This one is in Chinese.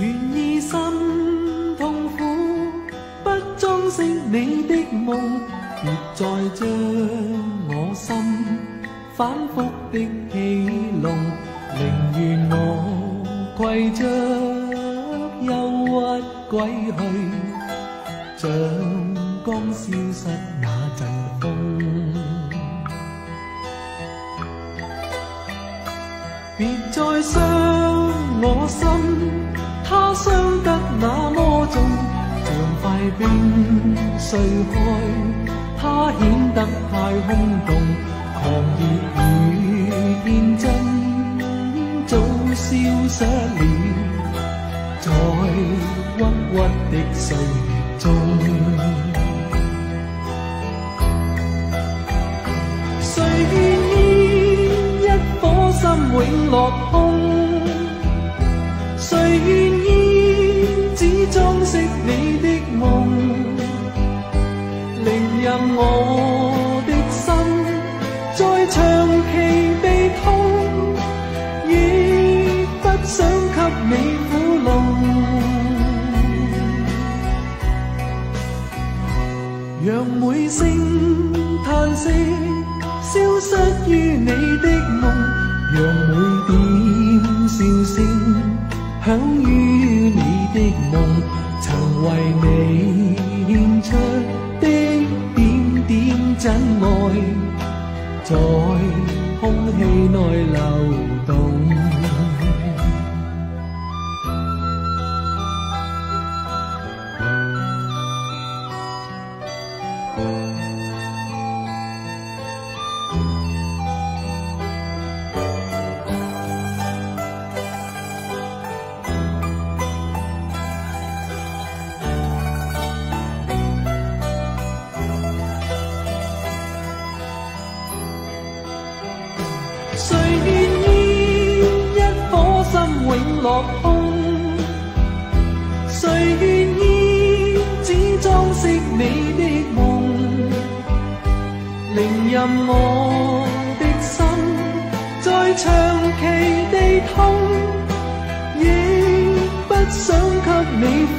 愿意心痛苦，不装饰你的梦，别再将我心反复的戏弄，宁愿我跪着忧郁归去，像刚消失那阵风。别再伤我心。它伤得那么重，像块冰碎开，它显得太空洞，狂热与天真早消失了，在郁郁的岁月中，谁愿意一颗心永落空？装饰你的梦？宁任我的心再长期地痛，亦不想给你苦弄。让每声叹息消失于你的梦，让每点笑声响于你的梦，曾为你献出的点点真爱，在空气内流。落空？谁愿意只装饰你的梦？令任我的心在长期地痛，亦不想给你苦